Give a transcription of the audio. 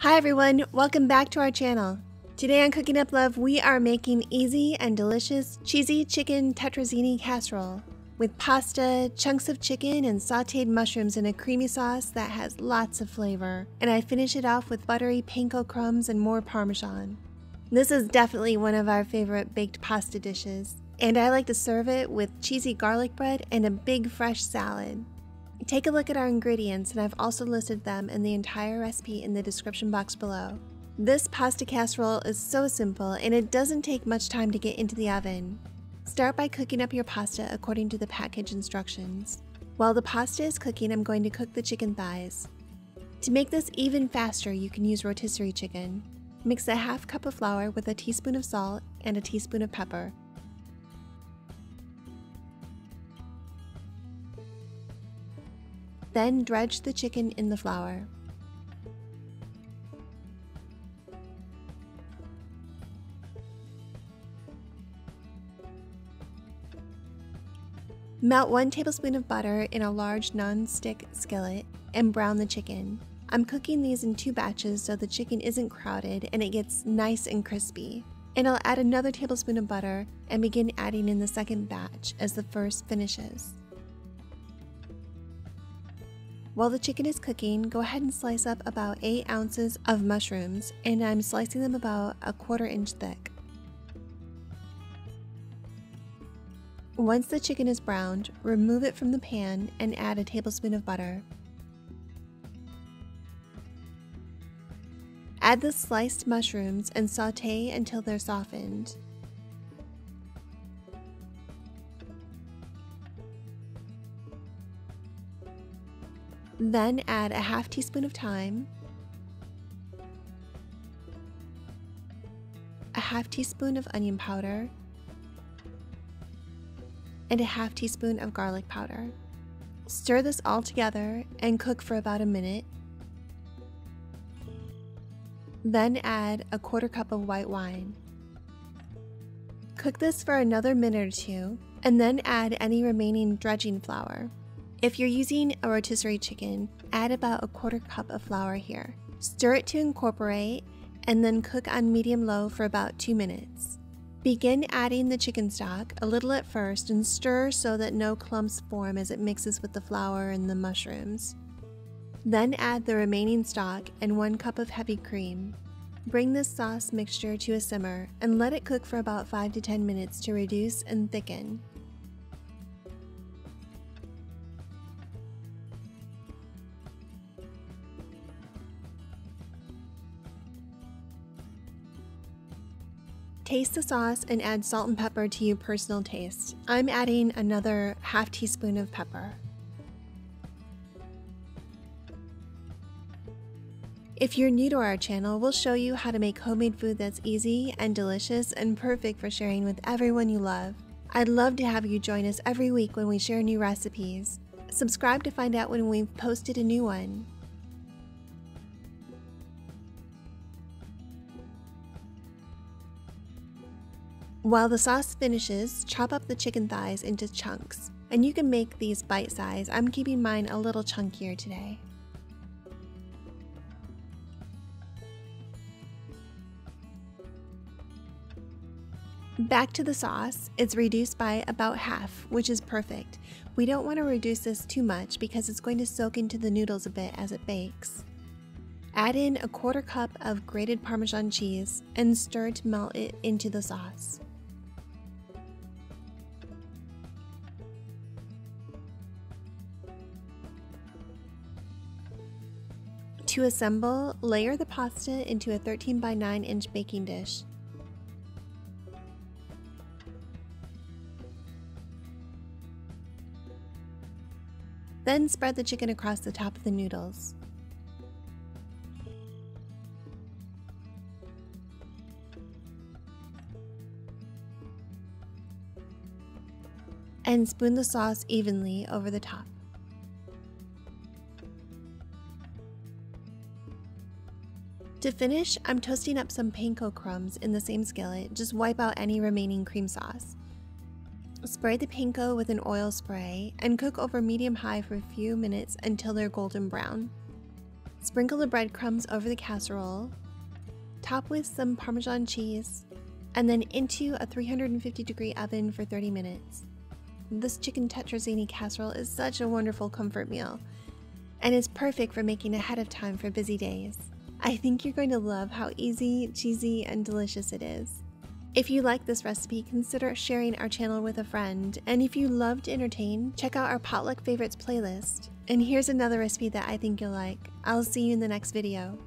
Hi everyone, welcome back to our channel. Today on Cooking Up Love, we are making easy and delicious cheesy chicken tetrazzini casserole with pasta, chunks of chicken, and sauteed mushrooms in a creamy sauce that has lots of flavor. And I finish it off with buttery panko crumbs and more parmesan. This is definitely one of our favorite baked pasta dishes, and I like to serve it with cheesy garlic bread and a big fresh salad. Take a look at our ingredients and I've also listed them in the entire recipe in the description box below. This pasta casserole is so simple and it doesn't take much time to get into the oven. Start by cooking up your pasta according to the package instructions. While the pasta is cooking, I'm going to cook the chicken thighs. To make this even faster, you can use rotisserie chicken. Mix a half cup of flour with a teaspoon of salt and a teaspoon of pepper. Then dredge the chicken in the flour. Melt 1 tablespoon of butter in a large non-stick skillet and brown the chicken. I'm cooking these in two batches so the chicken isn't crowded and it gets nice and crispy. And I'll add another tablespoon of butter and begin adding in the second batch as the first finishes. While the chicken is cooking, go ahead and slice up about 8 ounces of mushrooms, and I'm slicing them about a quarter inch thick. Once the chicken is browned, remove it from the pan and add a tablespoon of butter. Add the sliced mushrooms and saute until they're softened. Then add a half teaspoon of thyme, a half teaspoon of onion powder, and a half teaspoon of garlic powder. Stir this all together and cook for about a minute. Then add a quarter cup of white wine. Cook this for another minute or two, and then add any remaining dredging flour. If you're using a rotisserie chicken, add about a quarter cup of flour here. Stir it to incorporate and then cook on medium low for about 2 minutes. Begin adding the chicken stock, a little at first, and stir so that no clumps form as it mixes with the flour and the mushrooms. Then add the remaining stock and 1 cup of heavy cream. Bring this sauce mixture to a simmer and let it cook for about 5 to 10 minutes to reduce and thicken. Taste the sauce and add salt and pepper to your personal taste. I'm adding another half teaspoon of pepper. If you're new to our channel, we'll show you how to make homemade food that's easy and delicious and perfect for sharing with everyone you love. I'd love to have you join us every week when we share new recipes. Subscribe to find out when we've posted a new one. While the sauce finishes, chop up the chicken thighs into chunks. And you can make these bite size. I'm keeping mine a little chunkier today. Back to the sauce, it's reduced by about half, which is perfect. We don't want to reduce this too much because it's going to soak into the noodles a bit as it bakes. Add in a quarter cup of grated Parmesan cheese and stir to melt it into the sauce. To assemble, layer the pasta into a 13 by 9 inch baking dish. Then spread the chicken across the top of the noodles. And spoon the sauce evenly over the top. To finish, I'm toasting up some panko crumbs in the same skillet, just wipe out any remaining cream sauce. Spray the panko with an oil spray and cook over medium high for a few minutes until they're golden brown. Sprinkle the breadcrumbs over the casserole, top with some Parmesan cheese, and then into a 350 degree oven for 30 minutes. This chicken tetrazzini casserole is such a wonderful comfort meal and is perfect for making ahead of time for busy days. I think you're going to love how easy, cheesy, and delicious it is. If you like this recipe, consider sharing our channel with a friend. And if you love to entertain, check out our Potluck Favorites playlist. And here's another recipe that I think you'll like. I'll see you in the next video.